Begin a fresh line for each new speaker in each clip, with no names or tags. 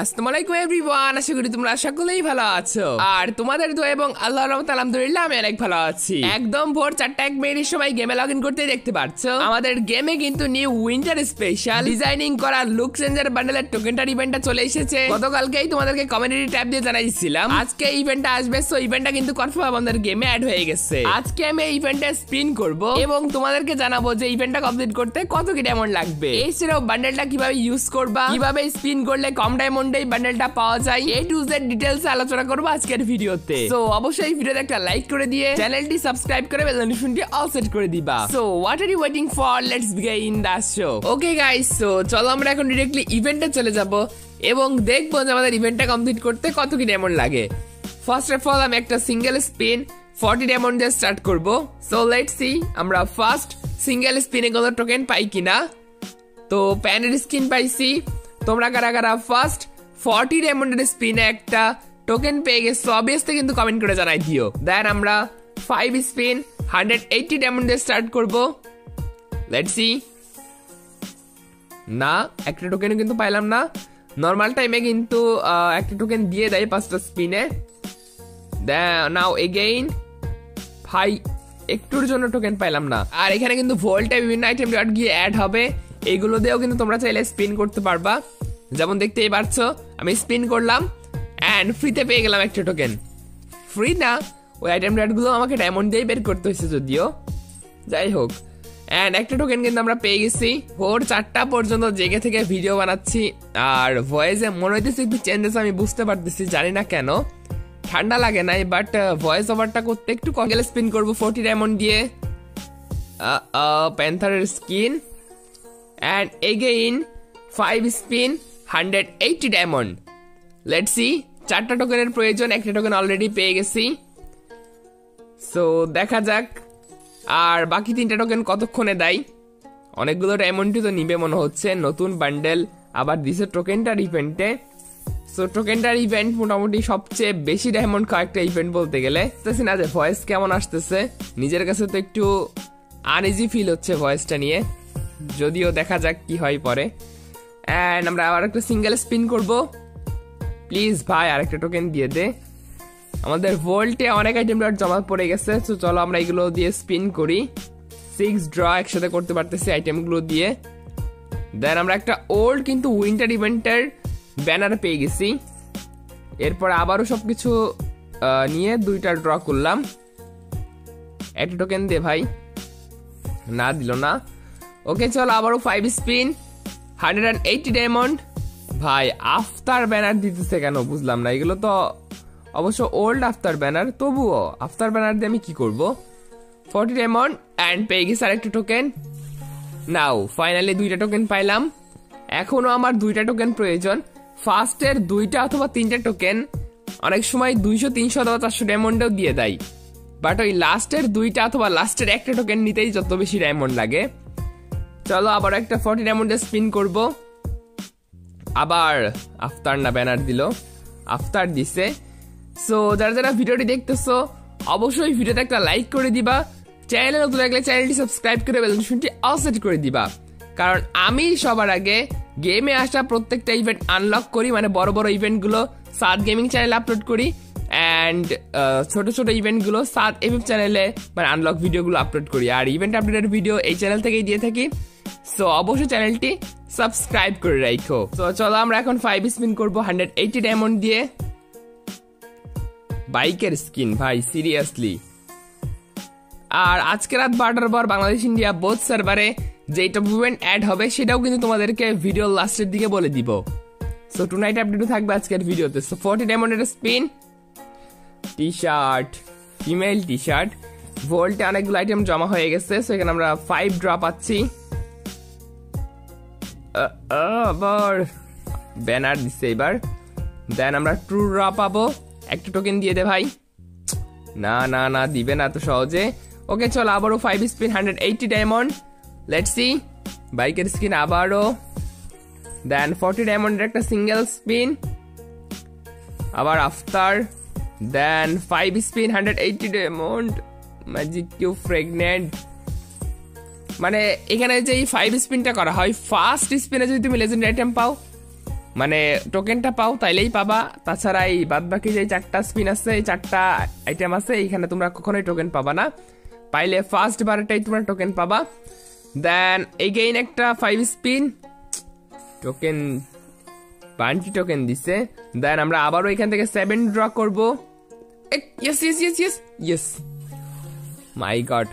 আসসালামু এভরিওয়ান। আশা করি তোমরা সকলেই ভালো আছো। আর তোমাদের দোয়া এবং আল্লাহর রহমত আলহামদুলিল্লাহ, আমি অনেক ভালো আছি। একদম ভোর চারটা এক মিনিটের সময় গেমে লগ ইন করতে দেখতে পাচ্ছ আমাদের গেমে কিন্তু নিউ উইন্টার স্পেশাল ডিজাইনিং করা লুক চেঞ্জার বান্ডেলের টোকেনটার ইভেন্টটা চলে এসেছে। গতকালকেই তোমাদেরকে কমিউনিটি ট্যাব দিয়ে জানাইছিলাম। আজকে ইভেন্টটা আসবে সো ইভেন্টটা কিন্তু কনফার্ম আমাদের গেমে অ্যাড হয়ে গেছে। আজকে আমি এই ইভেন্টটা স্পিন করব এবং তোমাদেরকে জানাব যে ইভেন্টটা কমপ্লিট করতে কত কি ডায়মন্ড লাগবে। এছাড়াও বান্ডেলটা কীভাবে ইউজ করবা, কীভাবে স্পিন করলে কম ডায়মন্ডে এই বান্ডেলটা পাওয়া যায়। এ টু জেড ডিটেলস আলোচনা করব আজকের ভিডিওতে। সো অবশ্যই ভিডিওতে একটা লাইক করে দিয়ে চ্যানেলটি সাবস্ক্রাইব করে বেল নোটিফিকেশনটি অল সেট করে দিবা। So what are you waiting for let's begin the show okay guys so চলো আমরা এখন ডিরেক্টলি ইভেন্টে চলে যাব এবং দেখব যে আমাদের ইভেন্টটা কমপ্লিট করতে কত কি ডায়মন্ড লাগে। ফার্স্ট অফ অল আমি একটা সিঙ্গেল স্পিন ফর্টি ডায়মন্ড দিয়ে স্টার্ট করব। সো লেট সি আমরা ফার্স্ট সিঙ্গেল স্পিনে কোনো টোকেন পাই কিনা? তো প্যানের স্কিন পাইছি। তোমরা কারা কারা ফার্স্ট ফর্টি ডায়মন্ডের স্পিনে একটা টোকেন পেয়ে গেছো অবভিয়াসলি কিন্তু কমেন্ট করে জানাই, দিও। দেন আমরা ফাইভ স্পিন হান্ড্রেড এইটটি ডায়মন্ডে স্টার্ট করব। লেট সি না, একটা টোকেন কিন্তু পাইলাম না। নর্মাল টাইমে কিন্তু একটা টোকেন দিয়ে দেয় পাঁচটা স্পিনে নাও এগেইন ভাই একটুর জন্য টোকেন পাইলাম না। আর এখানে কিন্তু ভোল্টে বিভিন্ন আইটেম ডট গিয়ে অ্যাড হবে। এইগুলো দিয়েও কিন্তু তোমরা চাইলে স্পিন করতে পারবা। যেমন দেখতেই পারছ, আমি স্পিন করলাম অ্যান্ড ফ্রিতে পেয়ে গেলাম একটা টোকেন ফ্রি না, ওই আইটেম ডটগুলো আমাকে ডায়মন্ড দিয়েই বের করতে হয়েছে যদিও। যাই হোক অ্যান্ড একটা টোকেন কিন্তু আমরা পেয়ে গেছি। ভোর চারটা পর্যন্ত জেগে থেকে ভিডিও বানাচ্ছি, আর ভয়েসে মনে হইতেছে একটু চেঞ্জেস আমি বুঝতে পারতেছি, জানি না কেন। ঠান্ডা লাগে নাই বাট ভয়েস ওভারটা করতে একটু কগেল স্পিন করব ফোর্টি ডায়মন্ড দিয়ে। প্যান্থারের skin and again five spin hundred eighty diamond. Let see চারটা টোকেনের প্রয়োজন, একটা টোকেন অলরেডি পেয়ে গেছি। সো দেখা যাক। আর বাকি তিনটা টোকেন কতক্ষণে দেয়? অনেকগুলো ডায়মন্ডই তো নিবে মনে হচ্ছে, নতুন বান্ডেল আবার দিছে টোকেনটার ইভেন্টে সো টোকেনটার ইভেন্ট মোটামুটি সবচেয়ে বেশি ডায়মন্ড খাওয়া একটা ইভেন্ট বলতে গেলে। বুঝতেছি না যে ভয়েস কেমন আসতেছে। নিজের কাছে তো একটু আনইজি ফিল হচ্ছে ভয়েসটা নিয়ে। যদিও দেখা যাক কি হয় পরে। অ্যান্ড আমরা আবার একটা সিঙ্গেল স্পিন করব। প্লিজ ভাই আরেকটা টোকেন দিয়ে দে। আমাদের ভোল্টে অনেক আইটেম ডট জমা পড়ে গেছে তো চলো আমরা এগুলো দিয়ে স্পিন করি। সিক্স ড্র একসাথে করতে পারতেছি আইটেমগুলো দিয়ে। দেন আমরা একটা ওল্ড কিন্তু উইন্টার ইভেন্টের ব্যানার পেয়ে গেছি। এরপর আবারও সবকিছু আহ, নিয়ে দুইটা ড্র করলাম। একটা টোকেন দে ভাই। না দিল না। ওকে চলো আবারও five spin hundred and eighty diamond? ভাই, আফতার ব্যানার দিতেছে কেন? বুঝলাম না। এগুলো তো অবশ্য ওল্ড আফতার ব্যানার। তবুও, আফতার ব্যানার দিয়ে আমি কি করব? ফর্টি ডায়মন্ড অ্যান্ড পেয়ে গেছি আরেকটা টোকেন। নাও, ফাইনালি দুইটা টোকেন পাইলাম। এখনও আমার দুইটা টোকেন প্রয়োজন। ফার্স্টের দুইটা অথবা তিনটা টোকেন অনেক সময় দুইশো, তিনশো অথবা চারশো ডায়মন্ডও দিয়ে দেয়। বাট ওই লাস্টের দুইটা অথবা লাস্টের একটা টোকেন নিতেই যত বেশি ডায়মন্ড লাগে। চলো আবার একটা ফর্টি ডায়মন্ডে স্পিন করব। আবার আফতার না ব্যানার দিল। আফতার দিছে। সো যারা যারা ভিডিওটি দেখতেছো, অবশ্যই ভিডিওতে একটা লাইক করে দিবা। চ্যানেলে নতুন লাগলে চ্যানেলটি সাবস্ক্রাইব করে বেল নোটিফিকেশনটি অল সেট করে দিবা। কারণ আমি সবার আগে গেমে আসা প্রত্যেকটা ইভেন্ট আনলক করি মানে বড় বড় ইভেন্টগুলো সাত গেমিং চ্যানেলে আপলোড করি। অ্যান্ড ছোট ছোট ইভেন্টগুলো সাত এফএফ চ্যানেলে মানে আনলক ভিডিওগুলো আপলোড করি। আর ইভেন্ট আপডেটের ভিডিও এই চ্যানেল থেকেই দিয়ে থাকি। সো অবশ্যই চ্যানেলটি সাবস্ক্রাইব করে রাখো তো চলো আমরা এখন ফাইভ স্পিন করব হান্ড্রেড এইটি ডায়মন্ড দিয়ে। বাইকের স্কিন ভাই সিরিয়াসলি আর আজকে রাত বারোটার পর বাংলাদেশ ইন্ডিয়া বোথ সার্ভারে যেটা মুভমেন্ট অ্যাড হবে, সেটাও কিন্তু তোমাদেরকে ভিডিও লাস্টের দিকে বলে দিব। সো টু নাইট আপডেটও থাকবে আজকের ভিডিওতে সো ফোর্টি ডায়মন্ডের spin T shirt female T shirt ভোল্টে অনেকগুলো আইটেম জমা হয়ে গেছে সো এখানে আমরা ফাইভ ড্র পাচ্ছি। আবার ব্যানার দিচ্ছে এবার। দেন আমরা ট্রু ড্র পাবো। একটা টোকেন দিয়ে দে ভাই। না না না, দিবে না তো সহজে। ওকে, চল আবারও five spin hundred eighty diamond let see বাইকের স্কিন আবারও। দেন ফর্টি ডায়মন্ডের একটা সিঙ্গেল স্পিন আবার after then five spin hundred eighty diamond magic Q প্রেগনেন্ট মানে এখানে যে এই ফাইভ স্পিনটা করা হয় ফার্স্ট স্পিনে যদি তুমি লেজেন্ড আইটেম পাও মানে টোকেনটা পাও, তাইলেই পাবা। তাছাড়া এই বাদ বাকি যে চারটা স্পিন আছে, এই চারটা আইটেম আছে, এইখানে তোমরা কখনোই টোকেন পাবা না। পাইলে ফার্স্ট বারেটাই তোমরা টোকেন পাবা। দেন এগেইন একটা ফাইভ স্পিন টোকেন বান্টি টোকেন দিছে। দেন আমরা আবারও এখান থেকে সেভেন ড্র করব। Yes yes yes yes yes my god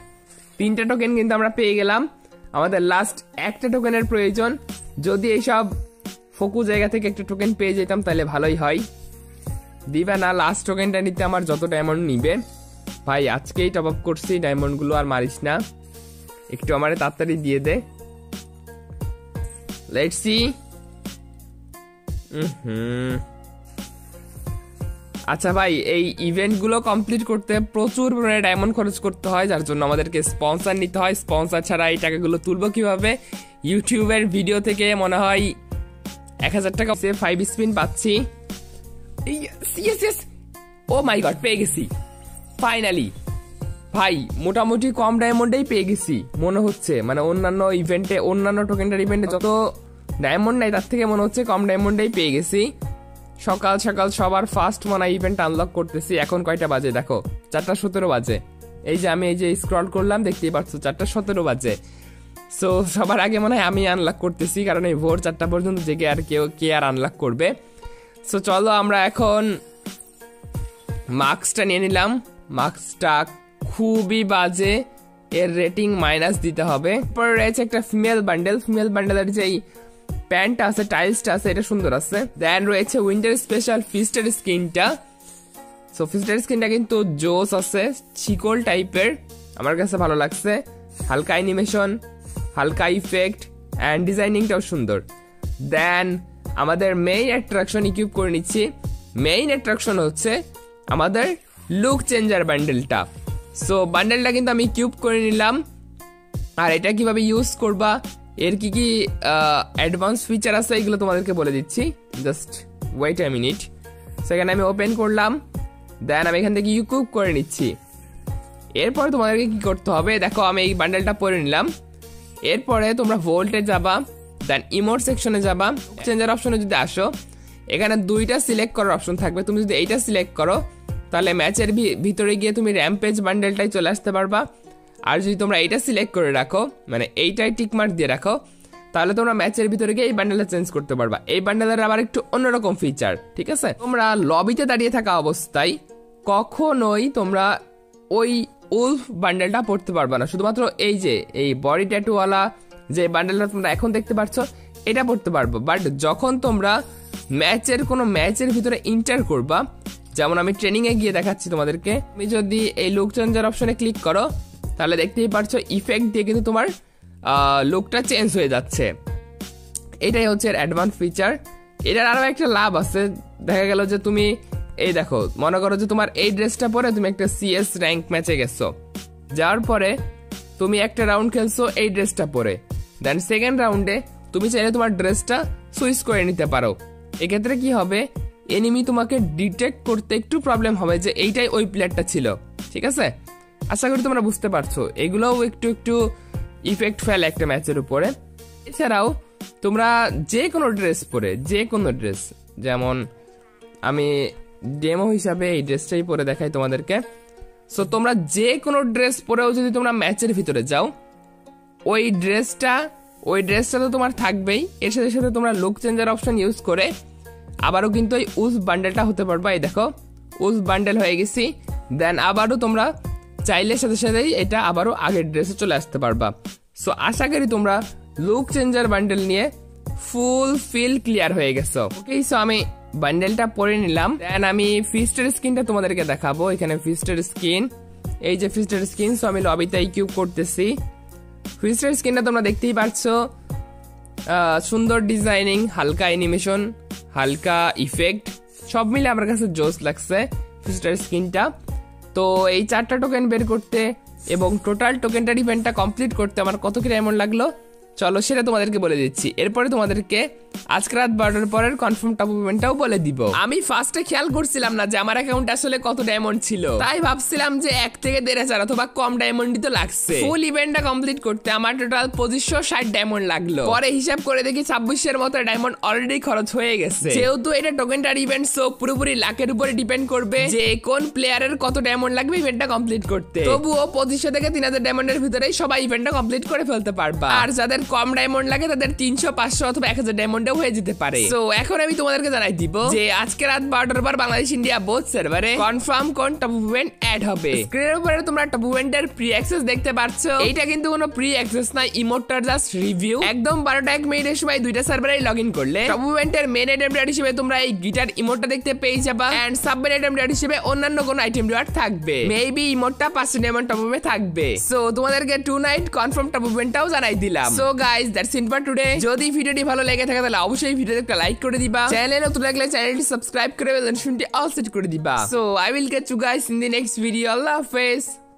তিনটা টোকেন কিন্তু আমরা পেয়ে গেলাম। আমাদের লাস্ট একটা টোকেনের প্রয়োজন। যদি এইসব ফোকু জায়গা থেকে একটা টোকেন পেয়ে যেতাম, তাহলে ভালোই হয়। দিবে না লাস্ট টোকেনটা নিতে আমার যত ডায়মন্ড নিবে। ভাই, আজকেই টপ আপ করছি ডায়মন্ডগুলো আর মারিস না। একটু আমারে তাড়াতাড়ি দিয়ে দে। লেটস হুম। আচ্ছা ভাই, এই ইভেন্টগুলো কমপ্লিট করতে প্রচুর পরিমাণে ডায়মন্ড খরচ করতে হয়, যার জন্য আমাদেরকে স্পন্সর নিতে হয়। স্পন্সর ছাড়া এই টাকাগুলো তুলবো কীভাবে? ইউটিউবের ভিডিও থেকে মনে হয় এক হাজার টাকা ফাইভ স্পিন পাচ্ছি। ও মাই গড পেয়ে গেছি। ফাইনালি ভাই, মোটামুটি কম ডায়মন্ডেই পেয়ে গেছি, মনে হচ্ছে। মানে অন্যান্য ইভেন্টে অন্যান্য টোকেনটার ইভেন্টে যত ডায়মন্ড নাই, তার থেকে মনে হচ্ছে কম ডায়মন্ডেই পেয়ে গেছি। সকাল সকাল সবার ফার্স্ট মনে ইভেন্ট আনলক করতেছি। এখন কয়টা বাজে দেখো? চারটা সতেরো বাজে। এই যে আমি এই যে স্ক্রল করলাম, দেখতেই পাচ্ছ চারটা সতেরো বাজে। সো সবার আগে মনে হয় আমি আনলক করতেছি, কারণ এই ভোর চারটা পর্যন্ত জেগে আর কেউ কে আর আনলক করবে। সো চলো আমরা এখন মার্কসটা নিয়ে নিলাম। মার্কসটা খুবই বাজে। এর রেটিং মাইনাস দিতে হবে। পরে রয়েছে একটা ফিমেল বান্ডেল ফিমেল বান্ডেলের যেই প্যান্ট আছে টাইলসটা আছে, এটা সুন্দর আছে। দেন রয়েছে উইন্টার স্পেশাল ফিস্টের স্কিনটা সো ফিস্টের স্কিনটা কিন্তু জোস আছে চিকল টাইপের আমার কাছে ভালো লাগছে। হালকা অ্যানিমেশন হালকা ইফেক্ট অ্যান্ড ডিজাইনিংটাও সুন্দর। দেন আমাদের মেইন অ্যাট্রাকশন ইকুইপ করে নিচ্ছি। মেইন অ্যাট্রাকশন হচ্ছে আমাদের লুক চেঞ্জার বান্ডেলটা সো বান্ডেলটা কিন্তু আমি কিউব করে নিলাম। আর এটা কীভাবে ইউজ করবা? এর কি কি অ্যাডভান্স ফিচার আছে এগুলো তোমাদেরকে বলে দিচ্ছি? জাস্ট ওয়েট এ মিনিট সেখানে আমি ওপেন করলাম দেন আমি এখান থেকে ইউকুব করে নিচ্ছি। এরপরে তোমাদেরকে কি করতে হবে? দেখো, আমি এই বান্ডেলটা পরে নিলাম। এরপরে তোমরা ভোল্টে যাবা দেন ইমোট সেকশনে যাবা। চেঞ্জার অপশনে যদি আসো, এখানে দুইটা সিলেক্ট করার অপশন থাকবে। তুমি যদি এইটা সিলেক্ট করো, তাহলে ম্যাচের ভিতরে গিয়ে তুমি র্যাম্পেজ বান্ডেলটাই চলে আসতে পারবা। আর যদি তোমরা এইটা সিলেক্ট করে রাখো মানে এইটাই টিকমার্ক দিয়ে রাখো, তাহলে তোমরা ম্যাচের ভিতরে গিয়ে এই বান্ডেলটা চেঞ্জ করতে পারবা। এই বান্ডেলের আবার একটু অন্যরকম ফিচার ঠিক আছে? তোমরা লবিতে দাঁড়িয়ে থাকা অবস্থায় কখনোই তোমরা ওই উলফ বান্ডেলটা পড়তে পারবা না। শুধুমাত্র এই যে, এই বডি ট্যাটুওয়ালা যে বান্ডেলটা তোমরা এখন দেখতে পাচ্ছ এটা পড়তে পারব। বাট যখন তোমরা ম্যাচের কোনো ম্যাচের ভিতরে ইন্টার করবা, যেমন আমি ট্রেনিং এ গিয়ে দেখাচ্ছি তোমাদেরকে, তুমি যদি এই লুক চেঞ্জার অপশনে ক্লিক করো তাহলে দেখতেই পারছ ইফেক্ট দিয়ে কিন্তু তোমার লুকটা চেঞ্জ হয়ে যাচ্ছে। এটাই হচ্ছে অ্যাডভান্স ফিচার এটার আরও একটা লাভ আছে। দেখা গেল যে তুমি, এই দেখো, মনে করো যে তোমার এই ড্রেসটা পরে তুমি একটা সিএস র্যাঙ্ক ম্যাচে গেছো। যাওয়ার পরে তুমি একটা রাউন্ড খেলছো এই ড্রেসটা পরে। দেন সেকেন্ড রাউন্ডে তুমি চাইলে তোমার ড্রেসটা সুইচ করে নিতে পারো। এক্ষেত্রে কি হবে? এনিমি তোমাকে ডিটেক্ট করতে একটু প্রবলেম হবে যে এইটাই ওই প্লেয়ারটা ছিল। ঠিক আছে? আশা করি তোমরা বুঝতে পারছ। এগুলোও একটু একটু ইফেক্ট ফেলে একটা ম্যাচের উপরে। এছাড়াও তোমরা যে কোনো ড্রেস পরে যে কোনো ড্রেস যেমন আমি ডেমো হিসাবে এই ড্রেসটাই পরে দেখাই তোমাদেরকে। সো তোমরা যে কোনো ড্রেস পরেও যদি তোমরা ম্যাচের ভিতরে যাও, ওই ড্রেসটা ওই ড্রেসটা তো তোমার থাকবেই। এর সাথে সাথে তোমরা লুক চেঞ্জার অপশন ইউজ করে আবারও কিন্তু ওই উস বান্ডেলটা হতে পারবা। এই দেখো, উস বান্ডেল হয়ে গেছি। দেন আবারও তোমরা চাইলে সাথে সাথেই এটা আবারও আগের ড্রেসে চলে আসতে পারবা। সো আশা করি তোমরা লুক চেঞ্জার বান্ডেল নিয়ে ফুল ফিল ক্লিয়ার হয়ে গেছো। ওকে সো আমি বান্ডেলটা পরে নিলাম। দেন আমি ফিস্টের স্কিনটা তোমাদেরকে দেখাবো। এখানে ফিস্টের স্কিন এই যে ফিস্টের স্কিন সো আমি লবিতে কিউব করতেছি। ফিস্টের স্কিনটা তোমরা দেখতেই পাচ্ছ সুন্দর ডিজাইনিং হালকা অ্যানিমেশন হালকা ইফেক্ট সব মিলে আমার কাছে জোস লাগছে ফিস্টার স্কিনটা তো এই চারটা টোকেন বের করতে এবং টোটাল টোকেনটার ইভেন্টটা কমপ্লিট করতে আমার কত কি এমন লাগল? চলো সেটা তোমাদেরকে বলে দিচ্ছি। এরপরে তোমাদেরকে আজকে রাত বারোটার পরের কনফার্ম টপ ইভেন্টটাও বলে দিব। আমি ফার্স্টে খেয়াল করছিলাম না যে আমার অ্যাকাউন্ট আসলে কত ডায়মন্ড ছিল। তাই ভাবছিলাম যে এক থেকে দেড় হাজার অথবা কম ডায়মন্ডই তো লাগছে। ফুল ইভেন্টটা কমপ্লিট করতে আমার টোটাল পঁচিশশো ষাট ডায়মন্ড লাগল। পরে হিসাব করে দেখি ছাব্বিশের মতো ডায়মন্ড অলরেডি খরচ হয়ে গেছে। যেহেতু এটা টোকেনটার ইভেন্ট সো পুরোপুরি লাখের উপরে ডিপেন্ড করবে যে কোন প্লেয়ারের কত ডায়মন্ড লাগবে ইভেন্টটা কমপ্লিট করতে। তবুও পঁচিশশো থেকে তিন হাজার ডায়মন্ডের ভিতরেই সবাই ইভেন্টটা কমপ্লিট করে ফেলতে পারবা। আর যাদের কম ডায়মন্ড লাগে তাদের তিনশো পাঁচশো অথবা এক হাজার ডায়মন্ডেও হয়ে যেতে পারে। তো এখন আমি তোমাদেরকে জানাই দিব যে আজকে রাত বারোটার পর বাংলাদেশ ইন্ডিয়া বোথ সার্ভারে কনফার্ম কোন টপ ইভেন্ট অ্যাড হবে। স্ক্রিনের উপরে তোমরা টপ ইভেন্টের প্রি অ্যাক্সেস দেখতে পাচ্ছ এইটা কিন্তু কোনো প্রি অ্যাক্সেস না ইমোটার জাস্ট রিভিউ একদম বারোটা এক মিনিটের সময় দুইটা সার্ভারে লগ ইন করলে। টপ ইভেন্টের মেন আইটেম রেড হিসেবে তোমরা এই গিটার ইমোটটা দেখতে পেয়ে যাবা। এন্ড সাবমেন আইটেম রেড হিসেবে অন্যান্য কোনো আইটেম রেড থাকবে। মেবি ইমোটটা পাঁচশো ডায়মন্ড টপ ইভেন্ট থাকবে। সো তোমাদেরকে টু নাইট কনফার্ম টপ ইভেন্টটাও জানাই দিলাম। So guys that's in for today যদি ভিডিওটি ভালো লেগে থাকে, তাহলে অবশ্যই ভিডিওতে একটা লাইক করে দিবা। চ্যানেলে নতুন লাগলে চ্যানেলটি সাবস্ক্রাইব করে বেল আইকনটি অল সেট করে দিবা। So I will get you guys in the next video আল্লাহ হাফেজ।